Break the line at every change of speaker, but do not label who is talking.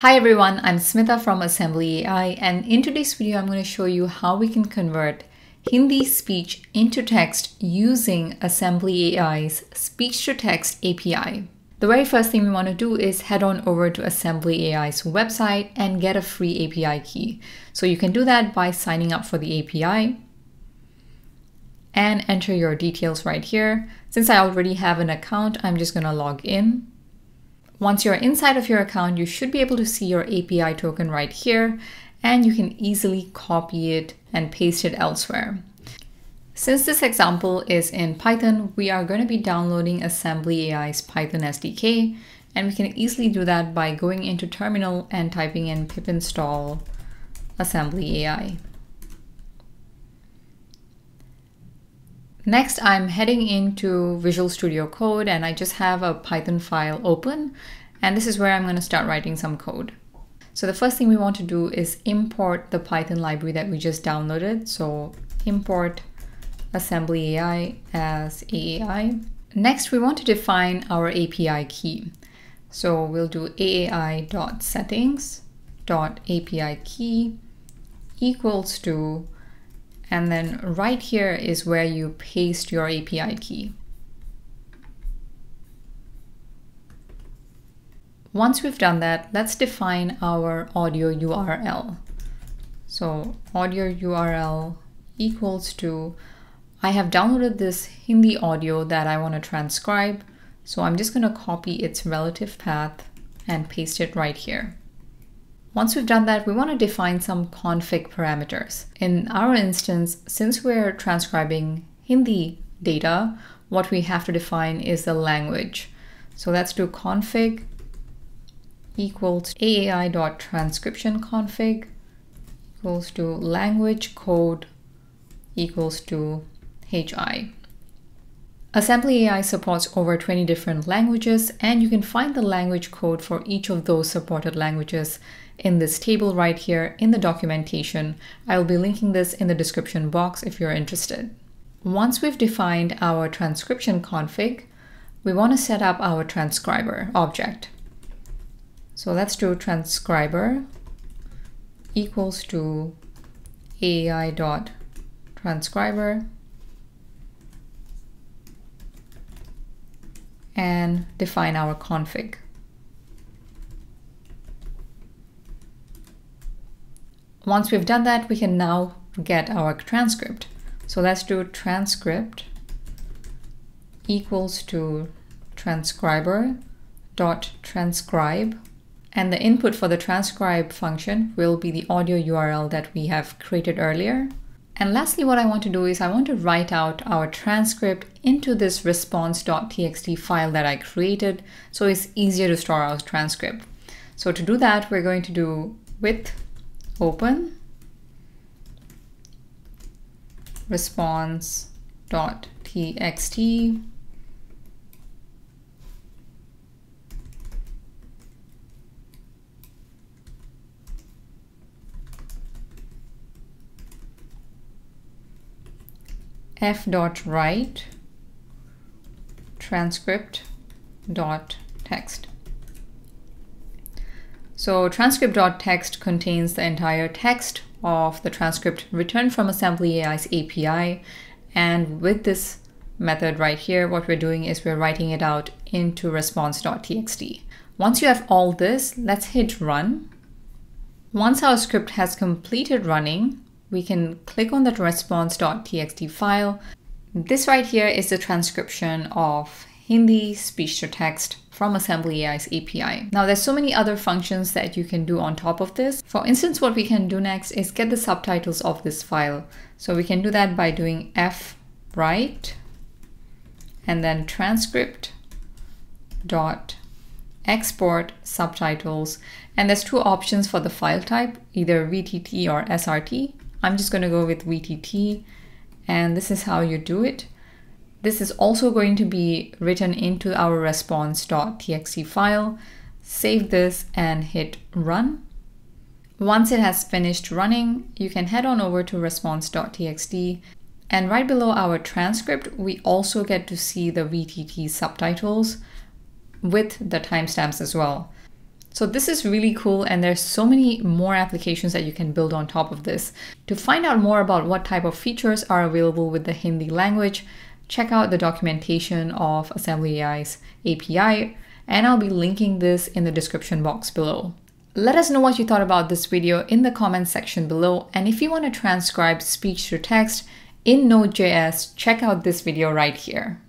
Hi everyone, I'm Smita from Assembly AI and in today's video I'm going to show you how we can convert Hindi speech into text using Assembly AI's speech to text API. The very first thing we want to do is head on over to Assembly AI's website and get a free API key. So you can do that by signing up for the API and enter your details right here. Since I already have an account, I'm just going to log in. Once you're inside of your account, you should be able to see your API token right here, and you can easily copy it and paste it elsewhere. Since this example is in Python, we are going to be downloading Assembly AI's Python SDK, and we can easily do that by going into terminal and typing in pip install assembly AI. Next, I'm heading into Visual Studio Code and I just have a Python file open. And this is where I'm going to start writing some code. So the first thing we want to do is import the Python library that we just downloaded. So import assembly AI as AAI. Next, we want to define our API key. So we'll do aai.settings.api key equals to and then right here is where you paste your API key. Once we've done that, let's define our audio URL. So audio URL equals to, I have downloaded this Hindi audio that I want to transcribe. So I'm just going to copy its relative path and paste it right here. Once we've done that, we want to define some config parameters. In our instance, since we're transcribing Hindi data, what we have to define is the language. So let's do config equals aai.transcription config equals to language code equals to hi. Assembly AI supports over 20 different languages, and you can find the language code for each of those supported languages in this table right here in the documentation. I'll be linking this in the description box if you're interested. Once we've defined our transcription config, we want to set up our transcriber object. So let's do transcriber equals to ai.transcriber and define our config. Once we've done that, we can now get our transcript. So let's do transcript equals to transcriber dot transcribe and the input for the transcribe function will be the audio URL that we have created earlier. And lastly, what I want to do is I want to write out our transcript into this response.txt file that I created so it's easier to store our transcript. So to do that, we're going to do with open response.txt f dot write transcript dot text. So transcript dot text contains the entire text of the transcript returned from Assembly AI's API. And with this method right here, what we're doing is we're writing it out into response.txt. Once you have all this, let's hit run. Once our script has completed running, we can click on that response.txt file. This right here is the transcription of Hindi speech to text from Assembly AI's API. Now there's so many other functions that you can do on top of this. For instance, what we can do next is get the subtitles of this file. So we can do that by doing f write and then transcript dot export subtitles. And there's two options for the file type, either VTT or SRT. I'm just going to go with VTT and this is how you do it. This is also going to be written into our response.txt file. Save this and hit run. Once it has finished running, you can head on over to response.txt and right below our transcript, we also get to see the VTT subtitles with the timestamps as well. So this is really cool and there's so many more applications that you can build on top of this. To find out more about what type of features are available with the Hindi language, check out the documentation of Assembly AI's API and I'll be linking this in the description box below. Let us know what you thought about this video in the comments section below and if you want to transcribe speech to text in Node.js, check out this video right here.